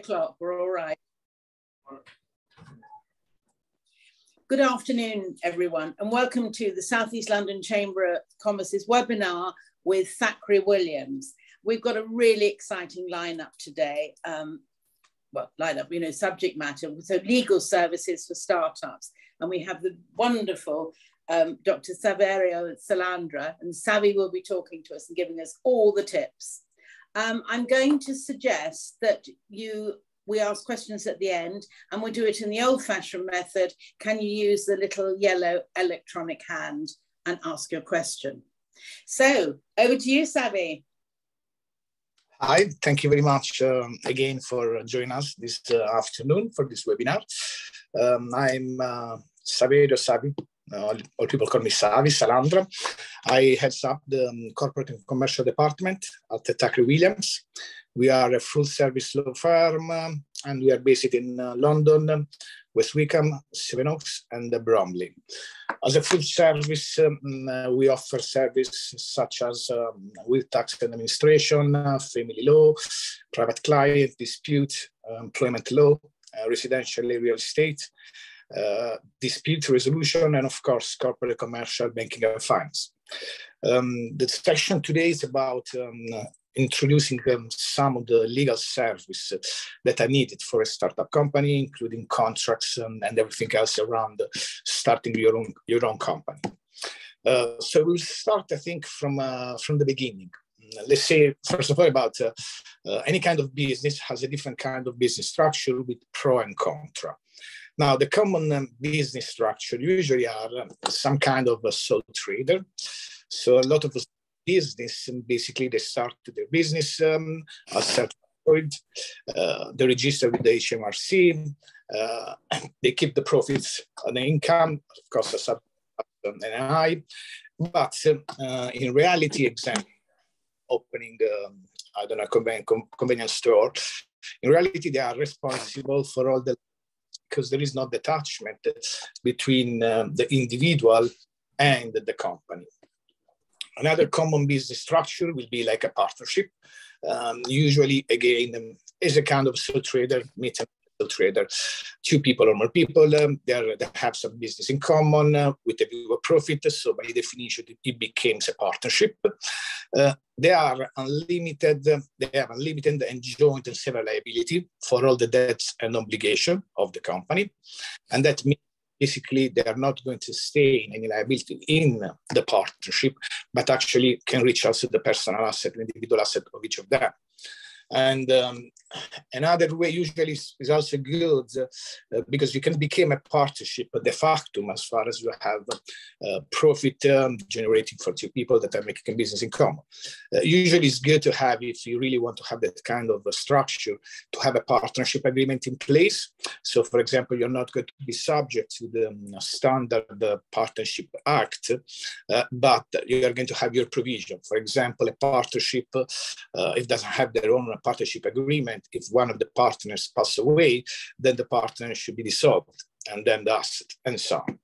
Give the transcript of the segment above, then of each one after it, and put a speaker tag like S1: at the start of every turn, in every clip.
S1: o'clock. We're all right. Good afternoon, everyone, and welcome to the Southeast London Chamber of Commerce's webinar with Thackray Williams. We've got a really exciting lineup today. Um, well, lineup, you know, subject matter. So legal services for startups. And we have the wonderful um, Dr. Saverio Salandra, and Savi will be talking to us and giving us all the tips. Um, I'm going to suggest that you we ask questions at the end and we do it in the old fashioned method. Can you use the little yellow electronic hand and ask your question? So over to you, Savi.
S2: Hi, thank you very much um, again for joining us this uh, afternoon for this webinar. Um, I'm uh, Saverio Savi, uh, all people call me Savi Salandra. I heads up the um, corporate and commercial department at Thackray Williams. We are a full service law firm um, and we are based in uh, London, West Wickham, Sevenoaks, and Bromley. As a full service, um, uh, we offer services such as um, will tax and administration, uh, family law, private client, dispute, uh, employment law, uh, residential real estate, uh, dispute resolution, and of course, corporate commercial banking and finance. Um, the section today is about um, introducing um, some of the legal services that are needed for a startup company, including contracts and, and everything else around starting your own, your own company. Uh, so we'll start, I think, from, uh, from the beginning. Let's say, first of all, about uh, uh any kind of business has a different kind of business structure with pro and contra. Now, the common um, business structure usually are um, some kind of a sole trader. So a lot of business and basically they start their business um, as self-employed. Uh, they register with the HMRC. Uh, they keep the profits and the income, of course, as an NI. But uh, in reality, example, opening, um, I don't know, conven- convenience store, in reality, they are responsible for all the because there is no detachment between um, the individual and the company. Another common business structure will be like a partnership. Um, usually, again, um, is a kind of sole trader, meet a trader, two people or more people. Um, they have some business in common uh, with a view of profit. So by definition, it becomes a partnership. Uh, they are unlimited. They have unlimited and joint and several liability for all the debts and obligation of the company, and that means basically they are not going to stay in any liability in the partnership, but actually can reach also the personal asset, the individual asset of each of them. And um, another way usually is also good uh, because you can become a partnership de facto as far as you have uh, profit um, generating for two people that are making business in common. Uh, usually it's good to have, if you really want to have that kind of a structure, to have a partnership agreement in place. So for example, you're not going to be subject to the um, standard uh, partnership act, uh, but you are going to have your provision. For example, a partnership, uh, it doesn't have their own partnership agreement, if one of the partners pass away, then the partner should be dissolved and then the asset and so on.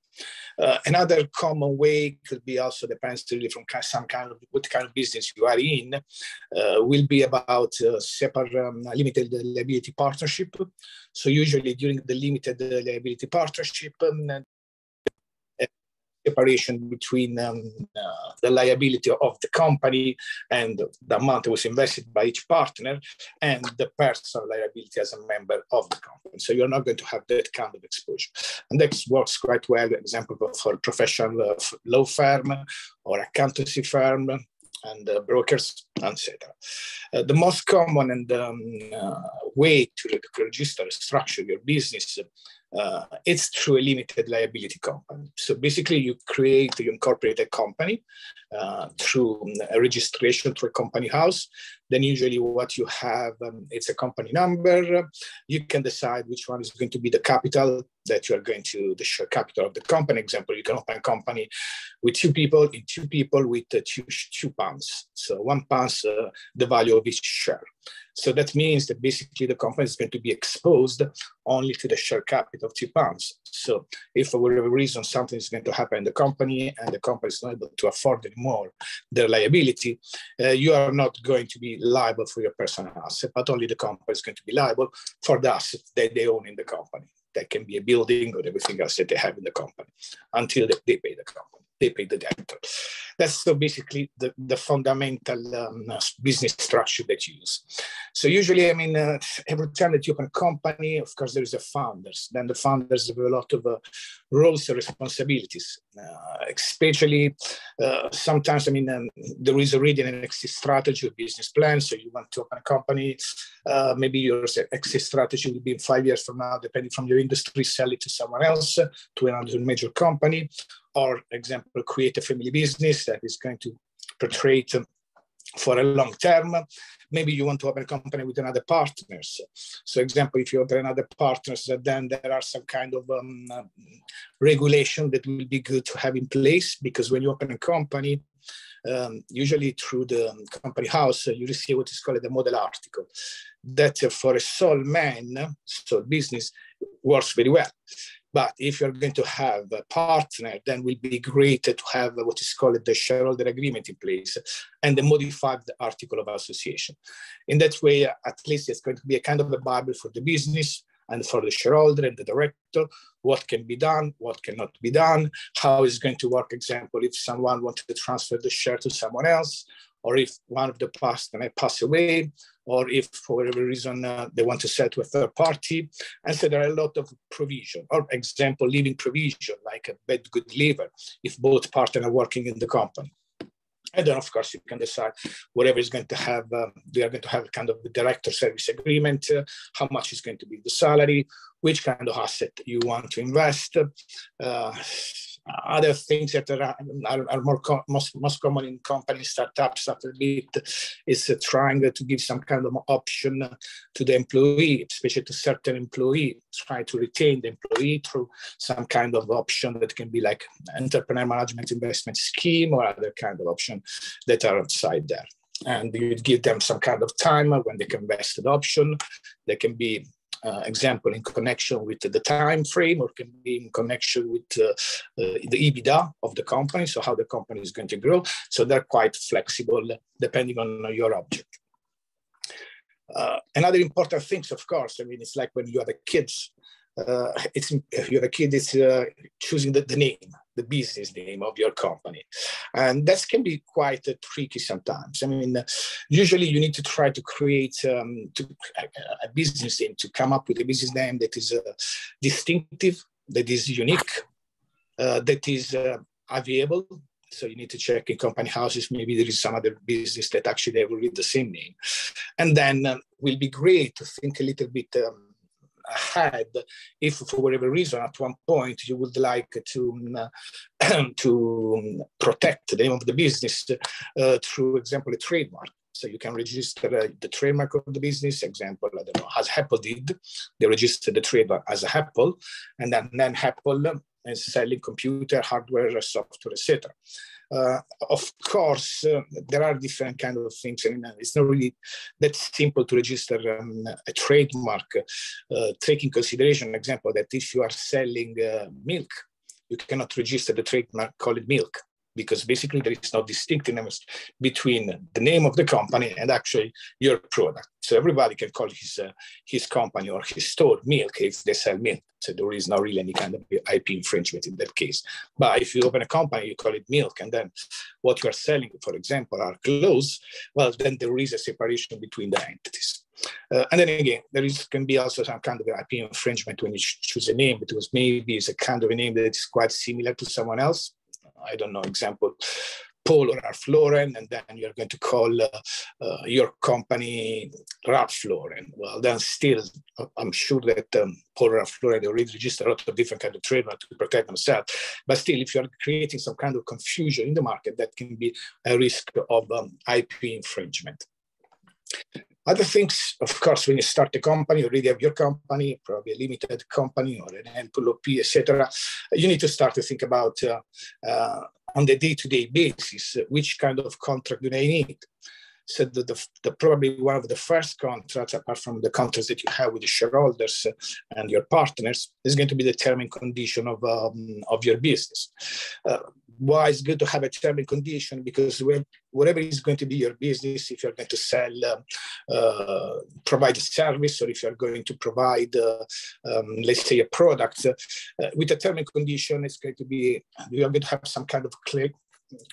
S2: Uh, another common way could be also depends really from some kind of what kind of business you are in, uh, will be about uh, separate um, limited liability partnership. So usually during the limited liability partnership, um, separation between um, uh, the liability of the company and the amount that was invested by each partner and the personal liability as a member of the company. So you're not going to have that kind of exposure. And that works quite well, example, for professional uh, law firm or accountancy firm and uh, brokers, etc. Uh, the most common and um, uh, way to register, structure your business uh, it's through a limited liability company. So basically, you create, you incorporate a company uh, through a registration through a company house. Then usually, what you have, um, it's a company number. You can decide which one is going to be the capital that you are going to the share capital of the company. Example, you can open a company with two people, in two people with uh, two, two pounds. So one pounds, uh, the value of each share. So that means that basically the company is going to be exposed only to the share capital of two pounds. So if for whatever reason something is going to happen in the company and the company is not able to afford anymore their liability, uh, you are not going to be liable for your personal asset, but only the company is going to be liable for the assets that they own in the company. That can be a building or everything else that they have in the company until they pay the company they pay the debtor. That's so basically the, the fundamental um, business structure that you use. So usually, I mean, uh, every time that you open a company, of course, there is a founders. Then the founders have a lot of uh, roles and responsibilities, uh, especially uh, sometimes, I mean, um, there is already an exit strategy or business plan. So you want to open a company, uh, maybe your exit strategy will be in five years from now, depending from your industry, sell it to someone else, to another major company or example, create a family business that is going to portray it for a long term. Maybe you want to open a company with another partners. So example, if you open another partners, then there are some kind of um, regulation that will be good to have in place because when you open a company, um, usually through the company house, you receive what is called a model article that uh, for a sole man, sole business, works very well. But if you're going to have a partner, then will be great to have what is called the shareholder agreement in place and the modified article of association. In that way, at least it's going to be a kind of a Bible for the business and for the shareholder and the director, what can be done, what cannot be done, how is going to work, example, if someone wanted to transfer the share to someone else, or if one of the partners may pass away, or if for whatever reason uh, they want to sell to a third party. And so there are a lot of provision, or example, living provision, like a bad good leaver, if both partners are working in the company. And then, of course, you can decide whatever is going to have, um, they are going to have kind of the director service agreement, uh, how much is going to be the salary, which kind of asset you want to invest. Uh, other things that are, are, are more most, most common in companies, startups, a bit, is uh, trying to give some kind of option to the employee, especially to certain employee, try to retain the employee through some kind of option that can be like entrepreneur management investment scheme or other kind of option that are outside there and you give them some kind of time when they can invest the option. They can be uh, example in connection with the time frame or can be in connection with uh, uh, the EBITDA of the company, so how the company is going to grow. So they're quite flexible depending on your object. Uh, another important things, of course, I mean, it's like when you have a kids, uh, it's if you have a kid, it's uh, choosing the, the, name, the business name of your company, and that can be quite uh, tricky sometimes. I mean, uh, usually you need to try to create um, to, a business name to come up with a business name that is uh, distinctive, that is unique, uh, that is available. So you need to check in company houses. Maybe there is some other business that actually they will read the same name, and then um, will be great to think a little bit. Um, ahead if for whatever reason at one point you would like to um, to protect the name of the business uh, through example a trademark. So you can register uh, the trademark of the business example i don't know as apple did they registered the trademark as apple and then, then apple is selling computer hardware software etc uh, of course, uh, there are different kind of things, and uh, it's not really that simple to register um, a trademark. Uh, taking consideration, example, that if you are selling uh, milk, you cannot register the trademark called milk because basically there is no distinctiveness between the name of the company and actually your product. So everybody can call his uh, his company or his store milk if they sell milk. So there is not really any kind of IP infringement in that case. But if you open a company, you call it milk, and then what you are selling, for example, are clothes, well, then there is a separation between the entities. Uh, and then again, there is can be also some kind of IP infringement when you choose a name because maybe it's a kind of a name that is quite similar to someone else. I don't know, example, Paul or Ralph Lauren, and then you're going to call uh, uh, your company Ralph Lauren. Well, then still, I'm sure that um, Polo Ralph Lauren already registered a lot of different kind of trademark to protect themselves. But still, if you're creating some kind of confusion in the market, that can be a risk of um, IP infringement. Other things, of course, when you start a company, you already have your company, probably a limited company or an handful of P, etc. You need to start to think about uh, uh, on the day-to-day basis, which kind of contract do they need? So the, the, the, probably one of the first contracts, apart from the contracts that you have with the shareholders and your partners, is going to be the term and condition of, um, of your business. Uh, why it's good to have a term and condition? Because when, whatever is going to be your business, if you're going to sell, uh, uh, provide a service, or if you're going to provide, uh, um, let's say, a product, uh, with a term and condition, it's going to be, you're going to have some kind of clear,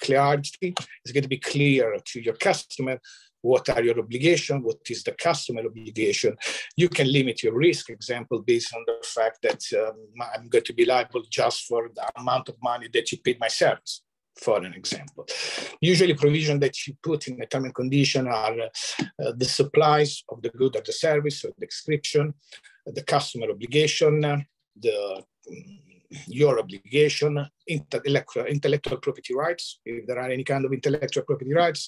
S2: clarity. It's going to be clear to your customer what are your obligations, what is the customer obligation. You can limit your risk, example, based on the fact that um, I'm going to be liable just for the amount of money that you paid my service for an example. Usually provision that you put in a term and condition are uh, the supplies of the good or the service or the description, the customer obligation, the your obligation, intellectual, intellectual property rights, if there are any kind of intellectual property rights.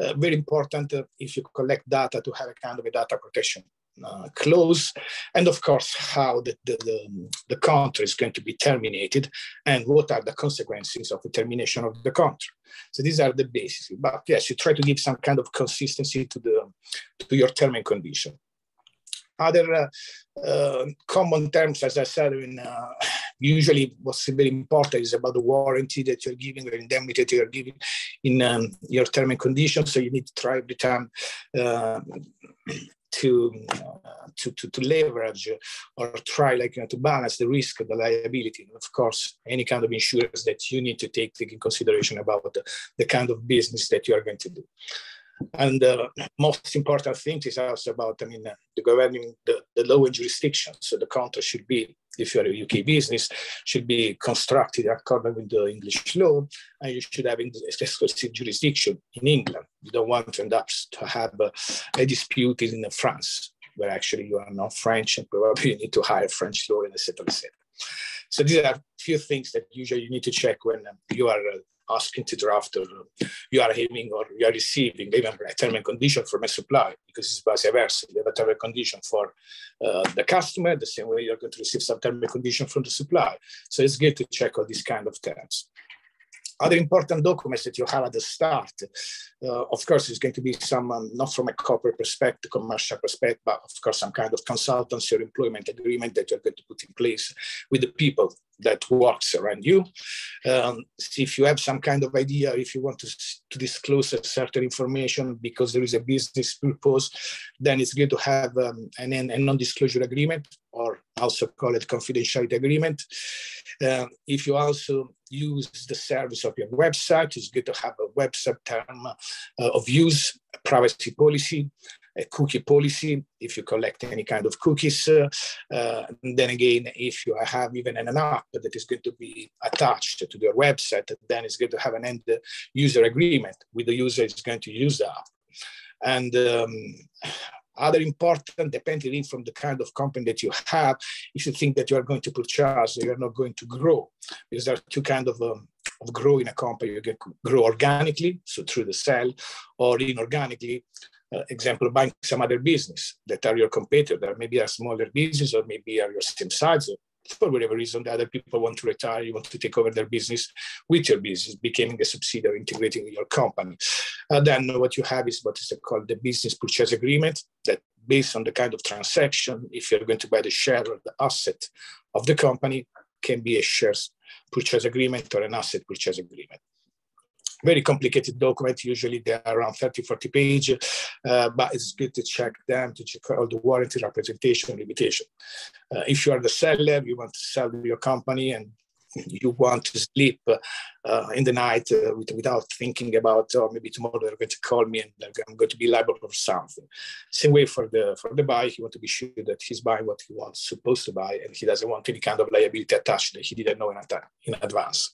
S2: Uh, very important uh, if you collect data to have a kind of a data protection uh, clause, and of course how the, the, the, the, contract is going to be terminated and what are the consequences of the termination of the contract. So these are the bases. But yes, you try to give some kind of consistency to the to your term and condition. Other uh, uh, common terms, as I said, in, uh, usually what's very important is about the warranty that you're giving or indemnity that you're giving in um, your term and conditions. So you need to try every time uh, to, uh, to, to, to, leverage or try like you know, to balance the risk the liability. And of course, any kind of insurance that you need to take, take in consideration about the, the kind of business that you are going to do. And the most important thing is also about, I mean, uh, the governing the, the jurisdiction. So the contract should be, if you're a UK business, should be constructed according with the English law, and you should have exclusive jurisdiction in England. You don't want to end up to have a, a dispute in France, where actually you are not French and probably you need to hire French law and etc. etc. So these are a few things that usually you need to check when you are uh, asking to draft or you are having or you are receiving even a term and condition from a supply because it's vice versa. You have a term and condition for uh, the customer, the same way you're going to receive some term and condition from the supply. So it's good to check all these kind of terms. Other important documents that you have at the start, uh, of course, is going to be some, um, not from a corporate perspective, commercial perspective, but of course, some kind of consultancy or employment agreement that you're going to put in place with the people that works around you. Um, if you have some kind of idea, if you want to, to disclose a certain information because there is a business purpose, then it's good to have um, an, a non-disclosure agreement or also call it confidentiality agreement. Uh, if you also use the service of your website, it's good to have a website term uh, of use, privacy policy, a cookie policy if you collect any kind of cookies. Uh, uh, then again, if you have even an app that is going to be attached to your website, then it's going to have an end user agreement with the user is going to use the app. And um, other important, depending from the kind of company that you have, if you think that you are going to purchase, you are not going to grow, because there are two kind of um, of growing a company. You can grow organically, so through the sell, or inorganically, uh, example, buying some other business that are your competitor, that maybe a smaller business or maybe are your same size. Or For whatever reason, the other people want to retire, you want to take over their business with your business, becoming a subsidiary, integrating your company. Uh, then what you have is what is called the business purchase agreement that based on the kind of transaction, if you're going to buy the share or the asset of the company, can be a shares purchase agreement or an asset purchase agreement very complicated document. Usually they're around 30, 40 pages, uh, but it's good to check them to check all the warranty, representation, limitation. Uh, if you are the seller, you want to sell your company and you want to sleep uh, in the night uh, with, without thinking about, oh, maybe tomorrow they're going to call me and I'm going to be liable for something. Same way for the for the buy, he want to be sure that he's buying what he wants supposed to buy, and he doesn't want any kind of liability attached that he didn't know in, in advance.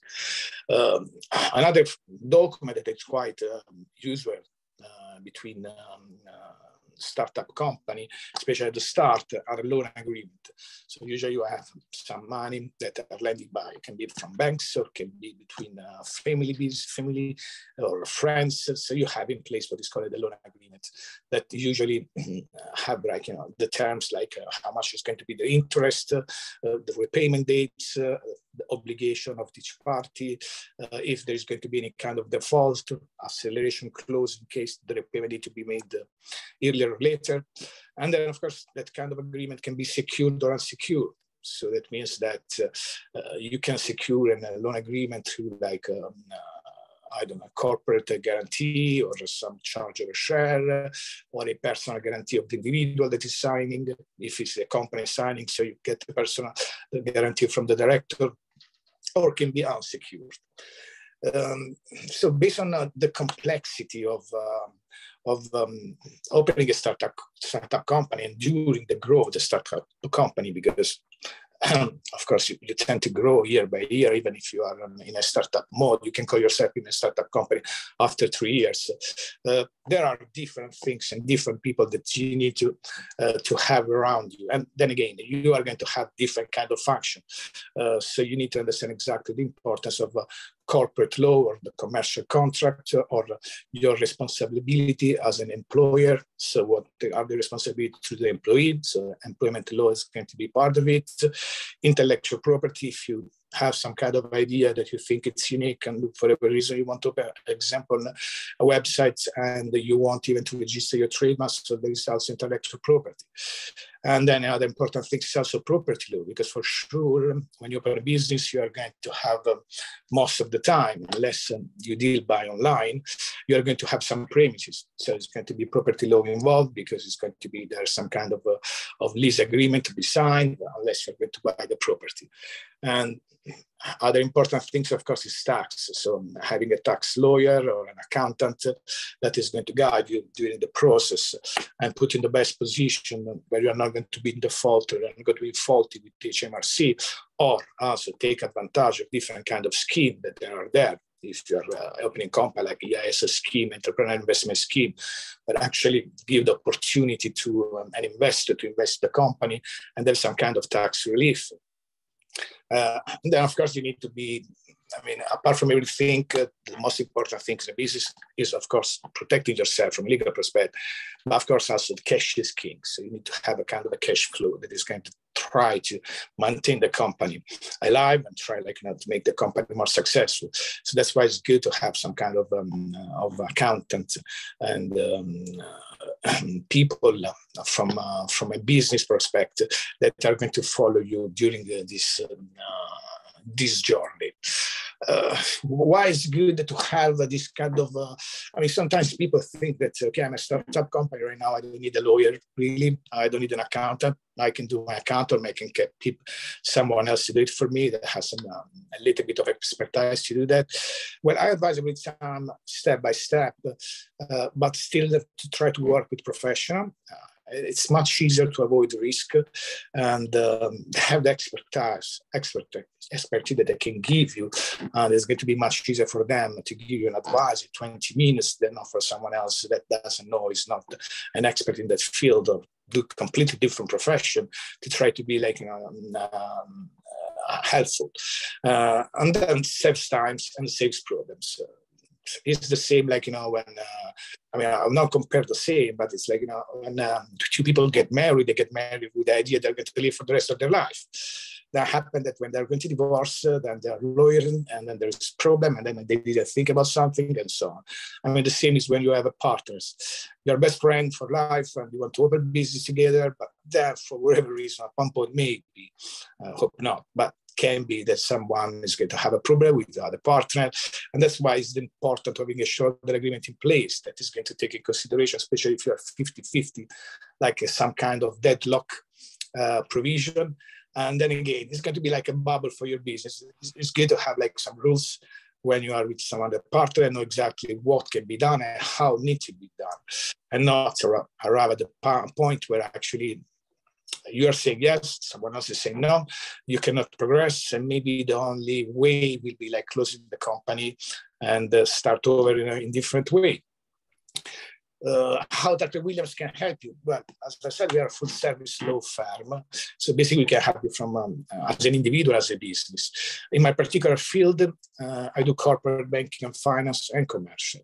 S2: Um, another document that is quite uh, usual uh, between um, uh, startup company, especially at the start, are loan agreement. So usually you have some money that are lending by, it can be from banks or can be between uh, families, family or friends. So you have in place what is called a loan agreement that usually have like, you know, the terms like uh, how much is going to be the interest, uh, the repayment dates, uh, obligation of each party, uh, if there's going to be any kind of default, acceleration clause in case the repayment need to be made uh, earlier or later. And then, of course, that kind of agreement can be secured or unsecured. So that means that uh, uh you can secure a loan agreement through like um, uh, I don't know, corporate guarantee or some charge of a share or a personal guarantee of the individual that is signing. If it's a company signing, so you get the personal guarantee from the director or can be unsecured. Um, so based on uh, the complexity of uh, of um, opening a startup startup company and during the growth of the startup company, because of course, you, you, tend to grow year by year, even if you are um, in a startup mode. You can call yourself in a startup company after three years. Uh, there are different things and different people that you need to uh, to have around you. And then again, you are going to have different kind of function. Uh, so you need to understand exactly the importance of uh, corporate law or the commercial contract or your responsibility as an employer. So what are the responsibility to the employee? So employment law is going to be part of it. Intellectual property, if you have some kind of idea that you think it's unique and for whatever reason you want to open example a website and you want even to register your trademark so there is also intellectual property and then another important thing is also property law, because for sure, when you open a business, you are going to have um, most of the time, unless um, you deal by online, you are going to have some premises. So it's going to be property law involved because it's going to be there's some kind of, a, of lease agreement to be signed, unless you're going to buy the property. And other important things, of course, is tax. So having a tax lawyer or an accountant that is going to guide you during the process and put in the best position where you're not going to be in default or going to be faulty with HMRC, or also take advantage of different kind of scheme that there are there if you're uh, opening company like EIS scheme, entrepreneur investment scheme, but actually give the opportunity to um, an investor to invest the company and there's some kind of tax relief Uh, then, of course, you need to be, I mean, apart from everything, uh, the most important thing in the business is, of course, protecting yourself from legal perspective. But of course, also the cash is king. So you need to have a kind of a cash flow that is going to try to maintain the company alive and try like you know, to make the company more successful. So that's why it's good to have some kind of um, of accountant and um, people from uh, from a business perspective that are going to follow you during uh, this um, uh, this journey uh, why it's good to have this kind of, uh, I mean, sometimes people think that, okay, I'm a startup company right now. I don't need a lawyer, really. I don't need an accountant. I can do my account or I can get people, someone else to do it for me that has some, um, a little bit of expertise to do that. Well, I advise with some step by step, uh, but still to try to work with professional. Uh, it's much easier to avoid risk and um, have the expertise, expert, expertise that they can give you. And it's going to be much easier for them to give you an advice in 20 minutes than for someone else that doesn't know, is not an expert in that field or do completely different profession to try to be like, you know, um, um uh, helpful. Uh, and then saves times and saves problems. Uh, it's the same like you know when uh, I mean I'm not compared the same, but it's like you know when um, two people get married, they get married with the idea they're going to live for the rest of their life. That happened that when they're going to divorce, uh, then they're lawyering, and then there's problem, and then they to think about something, and so on. I mean, the same is when you have a partners, your best friend for life, and you want to open business together, but then for whatever reason, at one point maybe, uh, hope not, but can be that someone is going to have a problem with the other partner. And that's why it's important having a shareholder agreement in place that is going to take in consideration, especially if you are 50 50, like some kind of deadlock uh, provision. And then again, it's going to be like a bubble for your business. It's, it's good to have like some rules when you are with some other partner and know exactly what can be done and how needs to be done, and not arrive at the point where actually you are saying yes, someone else is saying no, you cannot progress, and maybe the only way will be like closing the company and uh, start over in a in different way. uh, how Dr. Williams can help you. Well, as I said, we are a full service law firm. So basically, we can help you from um, as an individual, as a business. In my particular field, uh, I do corporate banking and finance and commercial.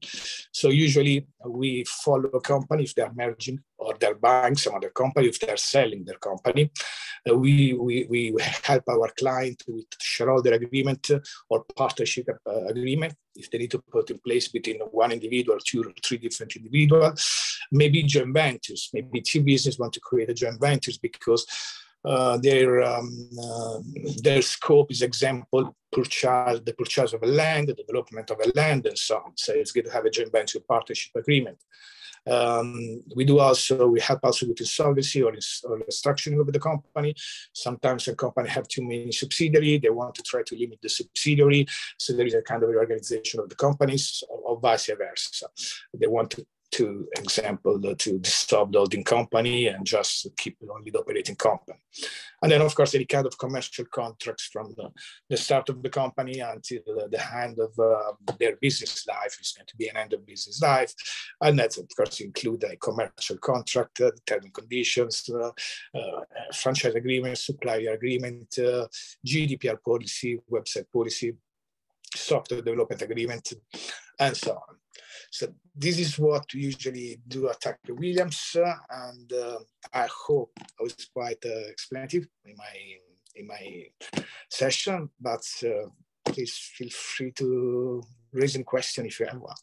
S2: So usually we follow a company if they're merging or they're buying some other company, if they're selling their company. Uh, we, we, we help our client with shareholder agreement or partnership uh, agreement if they need to put in place between one individual, two or three different individuals, maybe joint ventures, maybe two businesses want to create a joint ventures because uh, their um, uh, their scope is example purchase the purchase of a land, the development of a land, and so on. So it's good to have a joint venture partnership agreement. Um, we do also, we help also with insolvency or, or restructuring of the company. Sometimes a company have too many subsidiary, they want to try to limit the subsidiary. So there is a kind of reorganization of the companies or, or vice versa. They want to to example to stop the holding company and just keep only the operating company. And then of course any kind of commercial contracts from the, the start of the company until the, the end of uh, their business life is going to be an end of business life. And that of course include a commercial contract, uh, terms and conditions, uh, uh, franchise agreement, supplier agreement, uh, GDPR policy, website policy, software development agreement, and so on. So this is what we usually do at Thackray Williams, and uh, I hope I was quite uh, explanative in my in my session. But uh, please feel free to raise a question if you have one.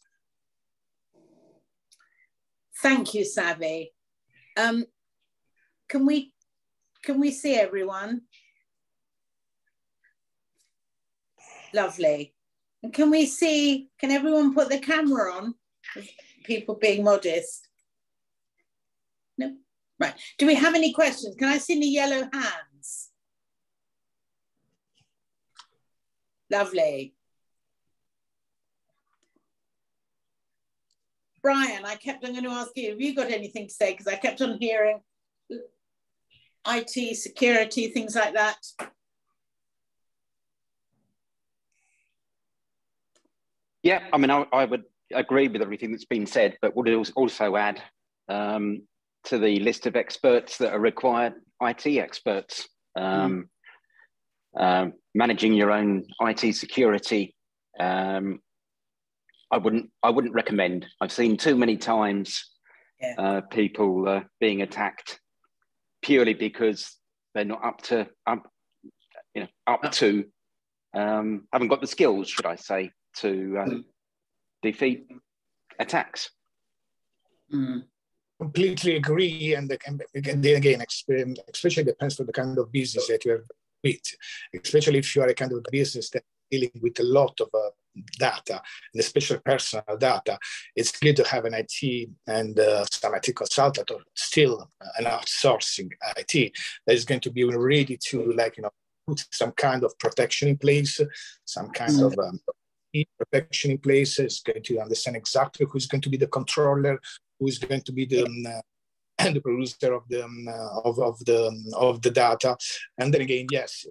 S1: Thank you, Savi. Um, can we can we see everyone? Lovely. And can we see, can everyone put the camera on? People being modest. No? Right. Do we have any questions? Can I see the yellow hands? Lovely. Brian, I kept on going to ask you, have you got anything to say? Because I kept on hearing IT, security, things like that.
S3: Yeah, I mean, I, I, would agree with everything that's been said, but would also add um, to the list of experts that are required IT experts. Um, mm. um, managing your own IT security, um, I wouldn't. I wouldn't recommend. I've seen too many times yeah. uh, people uh, being attacked purely because they're not up to up, you know, up to um, haven't got the skills, should I say, to um, mm. Defeat attacks.
S2: Mm. Completely agree, and again, again, especially depends on the kind of business that you have with, especially if you are a kind of business that dealing with a lot of uh, data, and especially personal data, it's good to have an IT and uh, some IT consultant or still an outsourcing IT that is going to be ready to like, you know, put some kind of protection in place, some kind mm. of um, protection in place, is going to understand exactly who's going to be the controller, who's going to be the, um, uh, the producer of the um, uh, of, of the um, of the data. And then again, yes,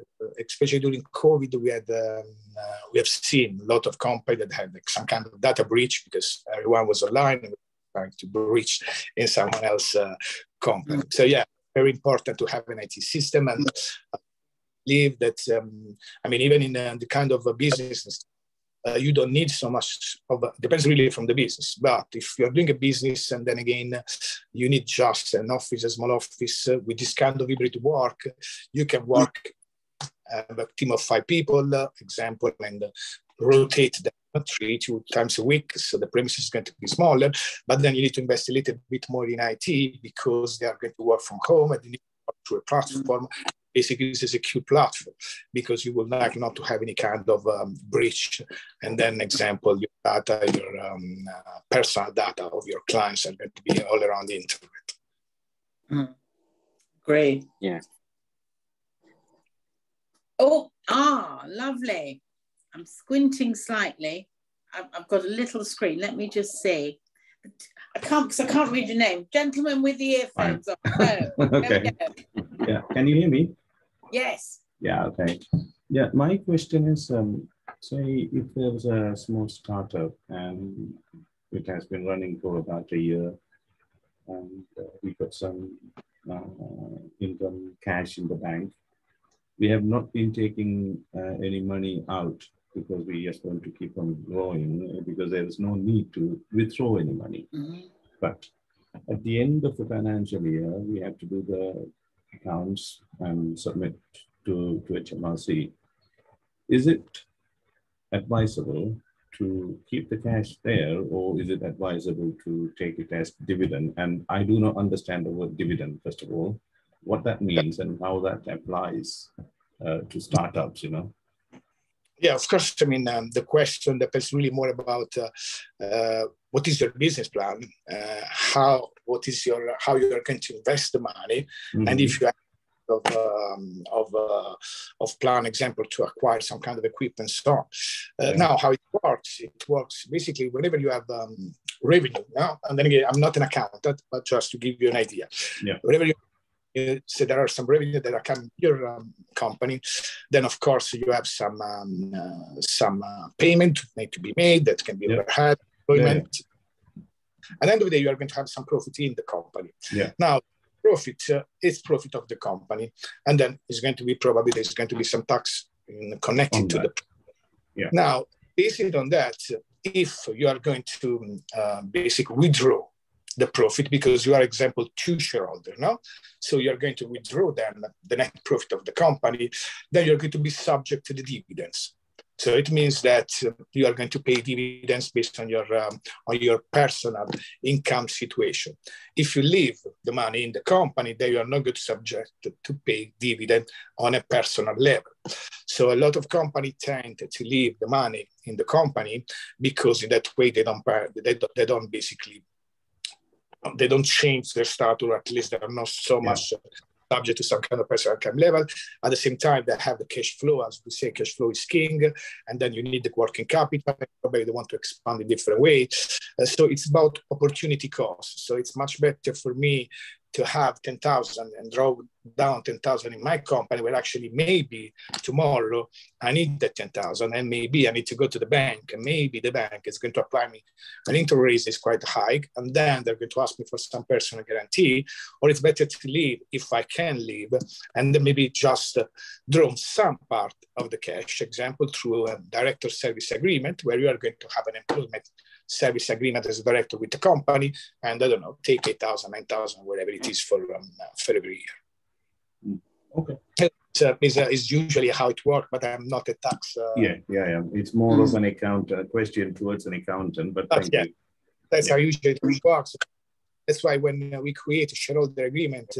S2: especially during COVID, we had um, uh, we have seen a lot of companies that had like, some kind of data breach because everyone was online and trying to breach in someone else's uh, company. Mm-hmm. So yeah, very important to have an IT system and. Uh, believe that um, I mean even in uh, the kind of a business uh, you don't need so much of depends really from the business but if you're doing a business and then again you need just an office a small office uh, with this kind of hybrid work you can work have a team of five people uh, example and rotate them three two times a week so the premise is going to be smaller but then you need to invest a little bit more in it because they are going to work from home and you need to through a platform basically it's a secure platform because you will like not to have any kind of um, breach. And then example, your data, your um, uh, personal data of your clients are going to be all around the internet.
S1: Mm. Great.
S3: Yeah.
S1: Oh, ah, lovely. I'm squinting slightly. I've, I've got a little screen. Let me just see. I can't because I can't read your name. Gentleman with the earphones on.
S4: Oh, okay. Yeah. Can you hear me?
S1: Yes.
S4: Yeah, okay. Yeah, my question is, um, say if there was a small startup and it has been running for about a year and uh, we got some uh, income cash in the bank. We have not been taking uh, any money out because we just want to keep on growing because there is no need to withdraw any money. Mm-hmm. But at the end of the financial year, we have to do the accounts and submit to, to HMRC. Is it advisable to keep the cash there or is it advisable to take it as dividend? And I do not understand the word dividend, first of all, what that means and how that applies uh, to startups, you know?
S2: Yeah, of course. I mean, um, the question depends really more about uh, uh, what is your business plan, uh, how what is your how you are going to invest the money, mm-hmm. and if you have of um, of uh, of plan example to acquire some kind of equipment. So uh, yeah. now how it works, it works basically whenever you have um, revenue. Now and then again, I'm not an accountant, but just to give you an idea.
S4: Yeah.
S2: Whenever you so there are some revenue that are coming to your um, company. Then, of course, you have some um, uh, some uh, payment need to be made that can be yeah. overhead, employment. Yeah. At the end of the day, you are going to have some profit in the company.
S4: Yeah.
S2: Now, profit uh, is profit of the company, and then it's going to be probably there's going to be some tax connected to the.
S4: Yeah.
S2: Now, based on that, if you are going to uh, basically withdraw the profit because you are example two shareholder no so you're going to withdraw then the net profit of the company then you're going to be subject to the dividends so it means that you are going to pay dividends based on your um, on your personal income situation. If you leave the money in the company, then you are not going to subject to pay dividend on a personal level. So a lot of companies tend to leave the money in the company because in that way they don't they don't, they don't basically they don't change their status, or at least they're not so yeah. much subject to some kind of personal income level. At the same time, they have the cash flow, as we say, cash flow is king, and then you need the working capital. Probably they want to expand in different way. Uh, so it's about opportunity cost. So it's much better for me to have 10,000 and draw down 10,000 in my company where actually maybe tomorrow I need that 10,000 and maybe I need to go to the bank. And maybe the bank is going to apply me an interest rate is quite high and then they're going to ask me for some personal guarantee or it's better to leave if I can leave and then maybe just draw some part of the cash example through a director service agreement where you are going to have an employment service agreement as a director with the company, and I don't know, take 8,000, 9,000, whatever it is for, um, for every year.
S4: Mm, okay.
S2: It's, uh, is, uh, is usually how it works, but I'm not a tax.
S4: Uh, yeah, yeah, yeah. It's more mm. of an account question towards an accountant, but thank
S2: yeah,
S4: you.
S2: That's yeah. how usually it works. That's why when uh, we create a shareholder agreement,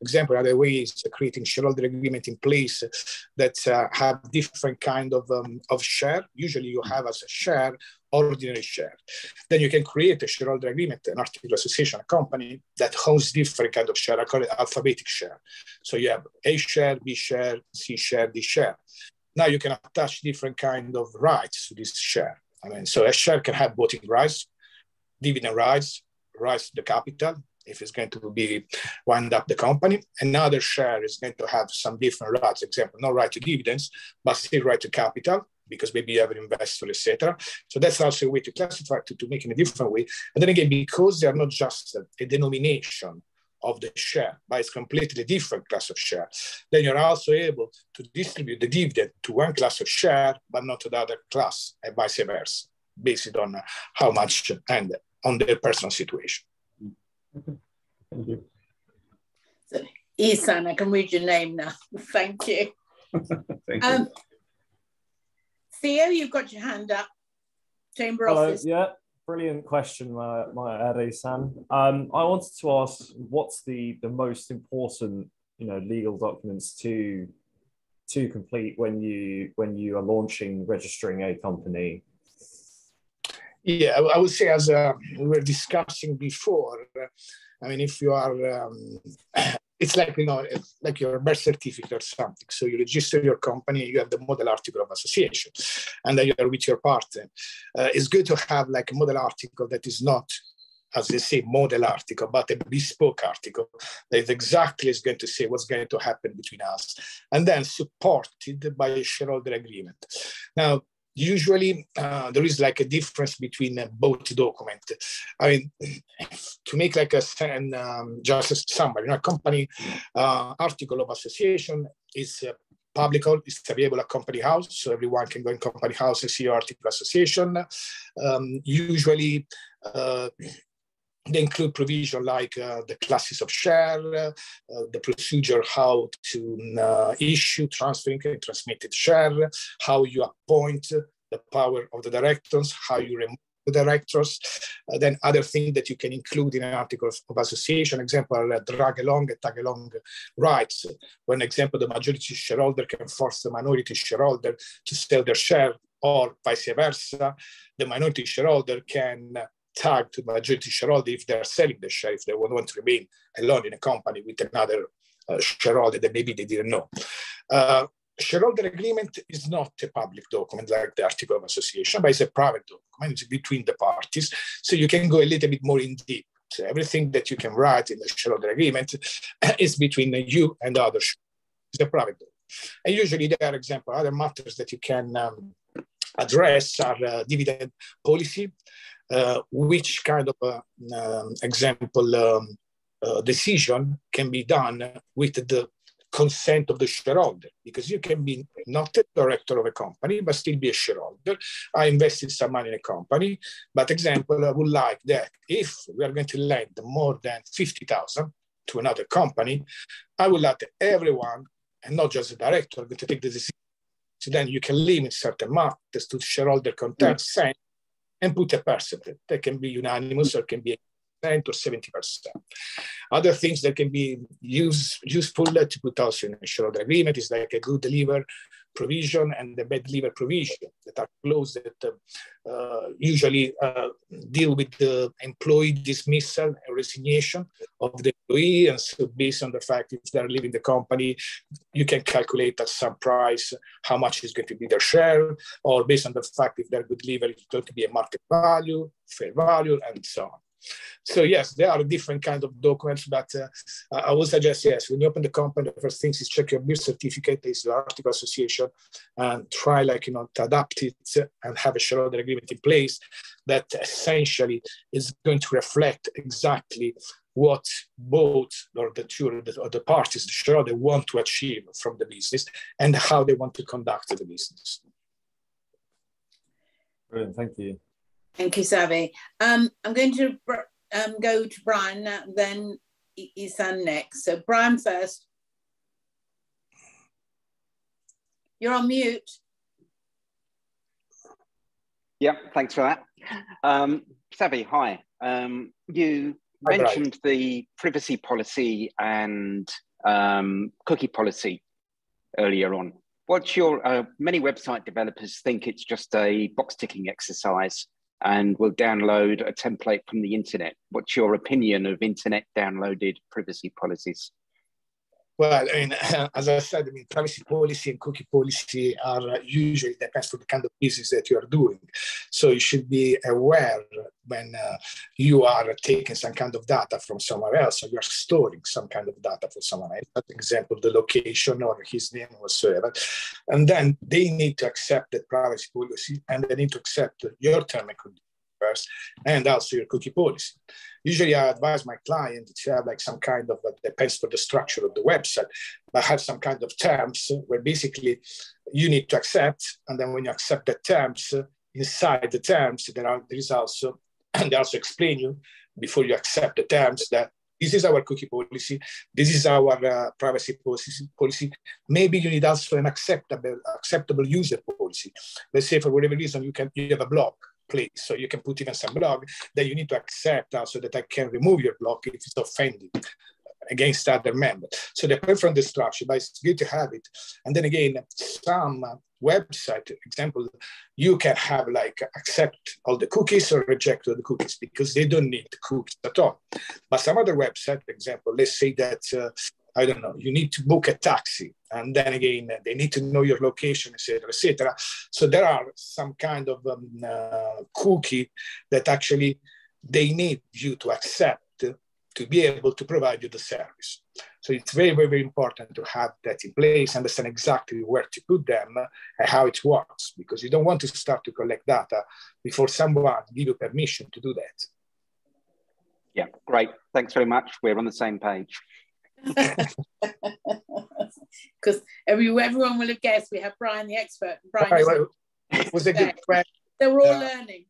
S2: example, other ways creating shareholder agreement in place that uh, have different kind of, um, of share. Usually you have as a share ordinary share. Then you can create a shareholder agreement, an article association, a company that holds different kind of share. I call it alphabetic share. So you have A share, B share, C share, D share. Now you can attach different kind of rights to this share. I mean, so a share can have voting rights, dividend rights, rights to the capital, if it's going to be wind up the company. Another share is going to have some different rights, example, no right to dividends, but still right to capital because maybe you have an investor, etc. So that's also a way to classify to, to make in a different way. And then again, because they are not just a, a denomination of the share, but it's completely different class of share, then you're also able to distribute the dividend to one class of share, but not to the other class, and vice versa, based on how much and on their personal situation.
S4: Okay. Thank you.
S1: So, Isan, I can read your name now. Thank you.
S4: Thank um, you.
S1: Theo, you've got your hand up. Chamber
S5: Hello,
S1: Office.
S5: Yeah, brilliant question, my, my Ade-san. Um, I wanted to ask, what's the, the most important, you know, legal documents to to complete when you when you are launching registering a company
S2: yeah, I would say as uh, we were discussing before, I mean, if you are, um, it's like, you know, like your birth certificate or something. So you register your company, you have the model article of association, and then you're with your partner. Uh, it's good to have like a model article that is not as they say, model article, but a bespoke article that exactly is going to say what's going to happen between us, and then supported by a shareholder agreement. Now, usually uh, there is like a difference between uh, both documents. I mean, to make like a um, just a summary, you know, a company uh, article of association is uh, public, it's available at company house, so everyone can go in company house and see your article association. Um, usually, uh, they include provision like uh, the classes of share, uh, the procedure how to uh, issue, transferring, and transmitted share, how you appoint the power of the directors, how you remove the directors, uh, then other things that you can include in an article of, of association, example, uh, drag along and tag along rights. When example, the majority shareholder can force the minority shareholder to sell their share or vice versa, the minority shareholder can tag to majority shareholder if they're selling the share, if they want to remain alone in a company with another uh, shareholder that maybe they didn't know. Uh, shareholder agreement is not a public document like the article of association, but it's a private document. It's between the parties. So you can go a little bit more in deep. So everything that you can write in the shareholder agreement is between you and the other. It's a private document. And usually there are example, other matters that you can um, address are uh, dividend policy, which kind of uh, um, example um, uh, decision can be done with the consent of the shareholder? Because you can be not a director of a company but still be a shareholder. I invested some money in a company but example i would like that if we are going to lend more than 50000 to another company i would like everyone and not just the director to take the decision. So then you can limit certain matters to shareholder consent mm and put a percentage that can be unanimous or can be percent or 70%. Other things that can be use, useful to put also in a shareholder agreement is like a good leaver provision and the bad leaver provision that are clauses that uh, usually uh, deal with the employee dismissal and resignation of the employee. And so based on the fact if they're leaving the company, you can calculate at some price how much is going to be their share, or based on the fact if they're good leaver, it's going to be a market value, fair value, and so on. So yes, there are different kind of documents, but uh, I would suggest yes, when you open the company, the first things is check your birth certificate, is the article association, and try like you know to adapt it and have a shareholder agreement in place that essentially is going to reflect exactly what both or the two or the parties, the shareholder want to achieve from the business and how they want to conduct the business.
S5: Brilliant, thank you.
S1: Thank you, Savi. Um, I'm going to um, go to Brian, then Isan next. So Brian first. You're on mute.
S3: Yeah, thanks for that. Um, Savi, hi. Um, you hi, mentioned Brian. the privacy policy and um, cookie policy earlier on. What's your, uh, many website developers think it's just a box ticking exercise and will download a template from the internet. What's your opinion of internet downloaded privacy policies?
S2: Well, I mean, as I said, I mean, privacy policy and cookie policy are usually depends on the kind of business that you are doing. So you should be aware when uh, you are taking some kind of data from somewhere else, or you are storing some kind of data for someone else. For example, the location or his name or whatsoever. And then they need to accept that privacy policy, and they need to accept your term and conditions first, and also your cookie policy. Usually I advise my client to have like some kind of, uh, depends for the structure of the website, but have some kind of terms where basically you need to accept, and then when you accept the terms, inside the terms, there, are, there is also, and they also explain you before you accept the terms that this is our cookie policy. This is our uh, privacy policy, policy. Maybe you need also an acceptable acceptable user policy. Let's say for whatever reason you can you have a blog place. So you can put even some blog that you need to accept also that I can remove your block if it's offending against other members. So depend from the structure, but it's good to have it. And then again, some website example, you can have like accept all the cookies or reject all the cookies because they don't need cookies at all. But some other website, example, let's say that uh, I don't know, you need to book a taxi. And then again, they need to know your location, etc., etc. So there are some kind of um, uh, cookie that actually they need you to accept to be able to provide you the service. So it's very, very, very important to have that in place, understand exactly where to put them and how it works, because you don't want to start to collect data before someone give you permission to do that.
S3: Yeah, great. Thanks very much. We're on the same page.
S1: Because every, everyone will have guessed we have Brian the expert. Brian
S2: right, well, was a good friend.
S1: They were all uh, learning.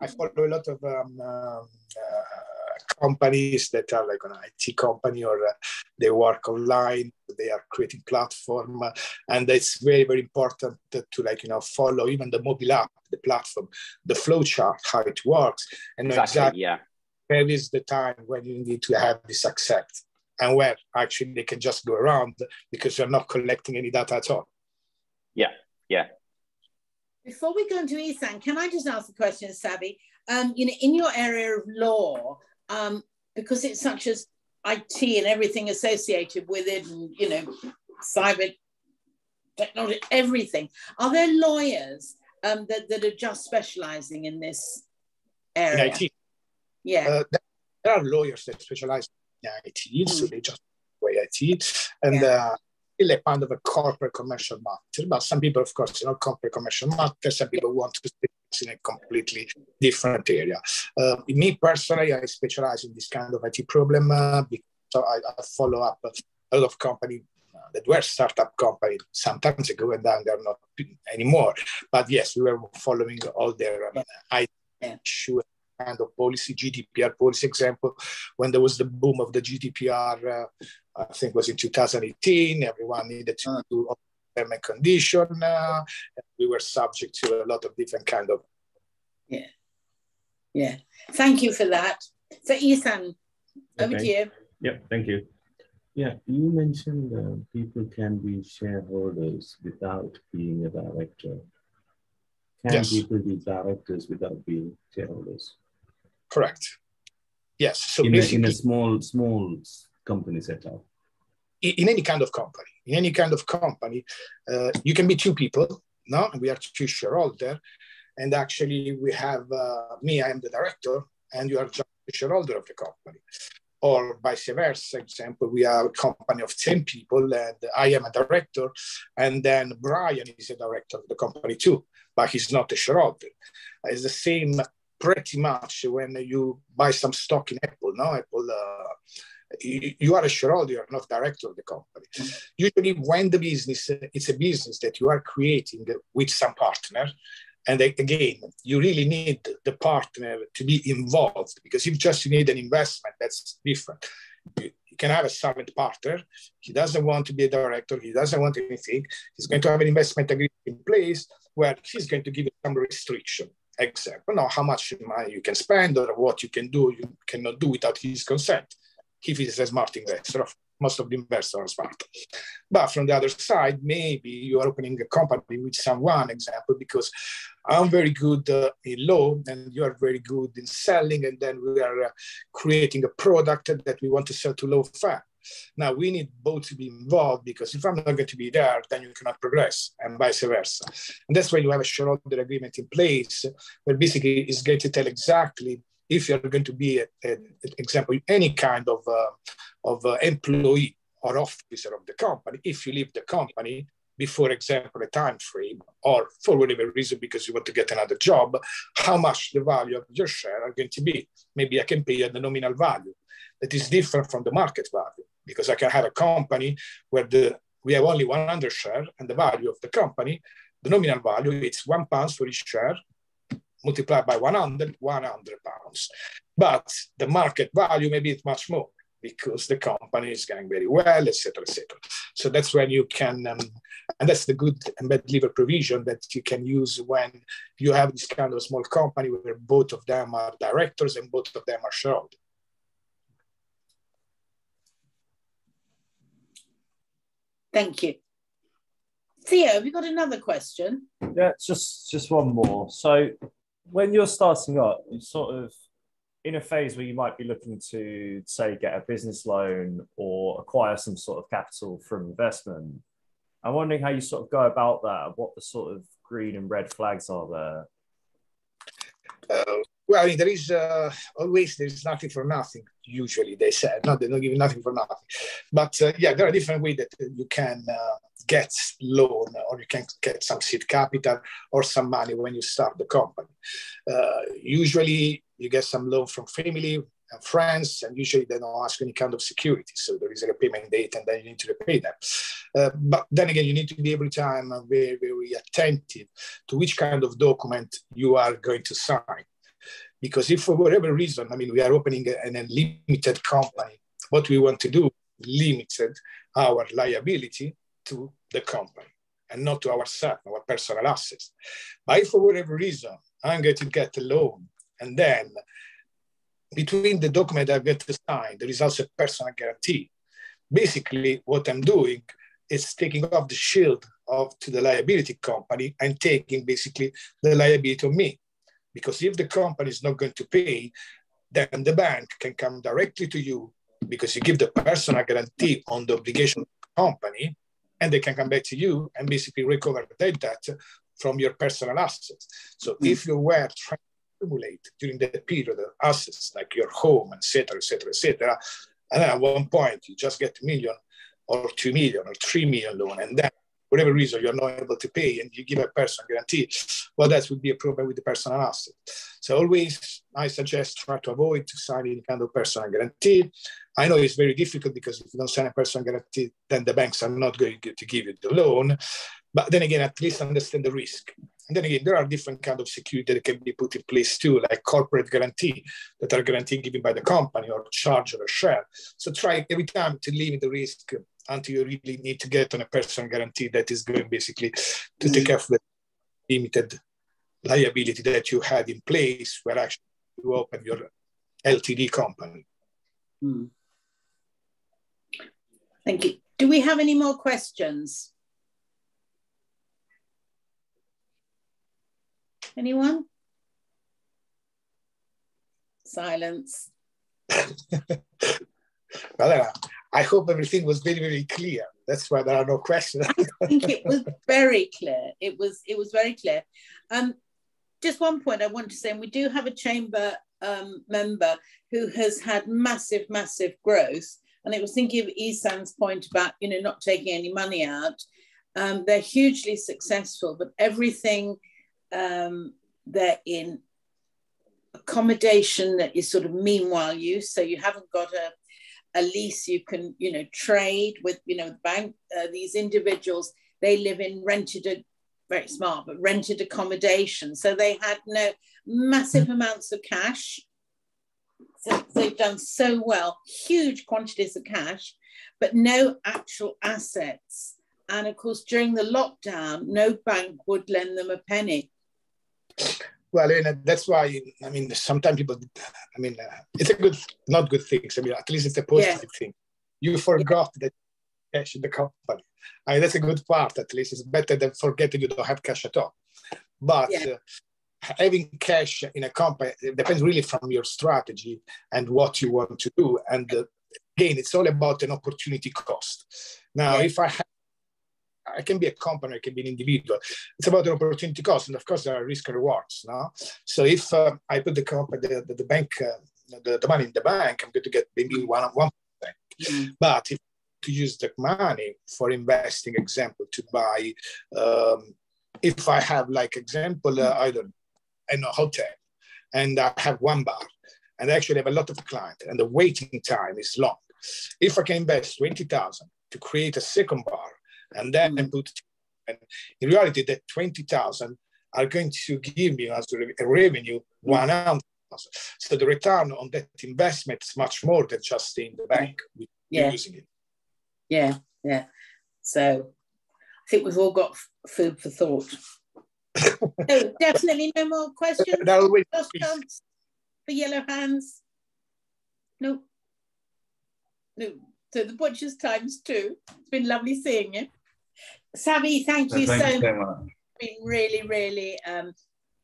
S2: I follow a lot of um, uh, companies that are like an IT company or uh, they work online, they are creating platform, uh, and it's very very important to, to, like you know follow even the mobile app, the platform, the flow chart, how it works, and
S3: exactly, exactly yeah.
S2: where is the time when you need to have this accept and where actually they can just go around because you're not collecting any data at all.
S3: Yeah, yeah.
S1: Before we go into Isan, can I just ask a question, Savi? Um, you know, in your area of law, um, because it's such as IT and everything associated with it, and you know, cyber technology, everything. Are there lawyers um, that, that are just specializing in this area?
S2: In IT.
S1: Yeah. Uh,
S2: there are lawyers that specialize in IT, so they just way IT, and yeah. uh, still a kind of a corporate commercial matter. But some people, of course, you know, corporate commercial matter. Some people want to in a completely different area. Uh, me personally, I specialize in this kind of IT problem uh, because I, I, follow up a lot of companies uh, that were startup company some time ago and then they're not anymore. But yes, we were following all their um, IT issue kind of policy, GDPR policy example, when there was the boom of the GDPR, uh, I think was in 2018, everyone needed to do term and condition. Uh, we were subject to a lot of different kind of.
S1: Yeah, yeah. Thank you for that. So Ethan, over okay. to you.
S4: Yeah, thank you. Yeah, you mentioned uh, people can be shareholders without being a director. Can yes. people be directors without being shareholders?
S2: Correct. Yes.
S4: So in, a, in a small small company setup.
S2: In any kind of company in any kind of company, uh, you can be two people, no? We are two shareholder, and actually we have uh, me, I am the director, and you are just the shareholder of the company. Or vice versa, example, we are a company of 10 people and I am a director, and then Brian is a director of the company too, but he's not a shareholder. It's the same pretty much when you buy some stock in Apple, no? Apple uh, you are a shareholder, you're not director of the company. Usually, when the business it's a business that you are creating with some partner, and again, you really need the partner to be involved because if just you need an investment, that's different. You, can have a silent partner. He doesn't want to be a director. He doesn't want anything. He's going to have an investment agreement in place where he's going to give you some restriction. Example, now how much money you can spend or what you can do, you cannot do without his consent if is a smart investor. Most of the investors are smart. But from the other side, maybe you are opening a company with someone, example, because I'm very good uh, in law and you are very good in selling, and then we are uh, creating a product that we want to sell to law firm. Now we need both to be involved because if I'm not going to be there, then you cannot progress, and vice versa. And that's why you have a shareholder agreement in place, where basically it's going to tell exactly if you're going to be, an example, any kind of, uh, of uh, employee or officer of the company, if you leave the company before, example, a time frame, or for whatever reason, because you want to get another job, how much the value of your share are going to be. Maybe I can pay at the nominal value that is different from the market value, because I can have a company where the we have only 100 share and the value of the company, the nominal value, it's one pound for each share, multiplied by 100, 100 pounds. But the market value maybe it's much more because the company is going very well, etc., etc. So that's when you can, um, and that's the good and bad leaver provision that you can use when you have this kind of small company where both of them are directors and both of them are shareholders.
S1: Thank you. Theo, have you got another question?
S5: Yeah, just just one more. So when you're starting up, you're sort of in a phase where you might be looking to say get a business loan or acquire some sort of capital from investment. I'm wondering how you sort of go about that, what the sort of green and red flags are there.
S2: Uh, Well, I mean, there is uh, always there is nothing for nothing. Usually, they said no, they don't giving nothing for nothing. But uh, yeah, there are different ways that you can uh, get loan, or you can get some seed capital or some money when you start the company. Uh, usually, you get some loan from family and friends, and usually they don't ask any kind of security. So there is a repayment date, and then you need to repay them. Uh, but then again, you need to be every time very, very attentive to which kind of document you are going to sign because if for whatever reason, I mean, we are opening an unlimited company, what we want to do limited our liability to the company and not to ourselves, our personal assets. But if for whatever reason I'm going to get a loan and then between the document I'm going to sign, there is also a personal guarantee. Basically, what I'm doing is taking off the shield of to the liability company and taking basically the liability of me. Because if the company is not going to pay, then the bank can come directly to you because you give the personal guarantee on the obligation of the company, and they can come back to you and basically recover that debt from your personal assets. So mm. if you were trying to accumulate during that period assets like your home, etc., etc., etc., and then at one point you just get a million or two million or three million loan, and then whatever reason you're not able to pay and you give a personal guarantee, well, that would be a problem with the personal asset. So always I suggest try to avoid to sign any kind of personal guarantee. I know it's very difficult because if you don't sign a personal guarantee, then the banks are not going to give you the loan. But then again, at least understand the risk. And then again, there are different kind of security that can be put in place too, like corporate guarantee that are guaranteed given by the company or charge or a share. So try every time to limit the risk until you really need to get on a personal guarantee that is going basically to take care of the limited liability that you had in place where actually you open your LTD company.
S1: Hmm. Thank you. Do we have any more questions? Anyone? Silence.
S2: well, I hope everything was very, very clear. That's why there are no questions.
S1: I think it was very clear. It was it was very clear. Um, just one point I want to say, and we do have a chamber um, member who has had massive, massive growth. And it was thinking of Isan's point about, you know, not taking any money out. Um, they're hugely successful, but everything um, they're in accommodation that is sort of meanwhile use. So you haven't got a a lease you can you know trade with you know the bank uh, these individuals. They live in rented a very smart but rented accommodation. So they had no massive mm-hmm. amounts of cash. So they've done so well huge quantities of cash but no actual assets. And of course during the lockdown no bank would lend them a penny
S2: well, you know, that's why I mean, sometimes people. I mean, uh, it's a good, not good thing. I mean, at least it's a positive yeah. thing. You forgot yeah. that cash in the company. I mean, that's a good part. At least it's better than forgetting you don't have cash at all. But yeah. uh, having cash in a company depends really from your strategy and what you want to do. And uh, again, it's all about an opportunity cost. Now, if I have I can be a company, I can be an individual. It's about the opportunity cost, and of course there are risk and rewards. No? So if uh, I put the company, the, the, the bank, uh, the, the money in the bank, I'm going to get maybe one one percent. Mm-hmm. But if to use the money for investing, example, to buy, um, if I have like example, uh, I don't, in a hotel, and I have one bar, and I actually have a lot of clients, and the waiting time is long. If I can invest twenty thousand to create a second bar and then mm. put and in reality that 20,000 are going to give me as a revenue one ounce. So the return on that investment is much more than just in the bank
S1: yeah.
S2: using it.
S1: Yeah, yeah. So I think we've all got food for thought. no, definitely no more questions.
S2: No, wait,
S1: Last chance for yellow hands. No. No. So the butcher's times two. It's been lovely seeing you. Savi, thank you
S4: thank
S1: so,
S4: you
S1: so much. Been really, really um,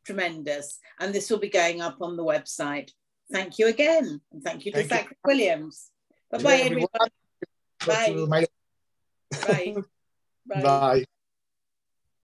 S1: tremendous. And this will be going up on the website. Thank you again. And thank you to Thackray Williams. Bye bye, everyone. Bye. Bye.
S2: Bye. Bye.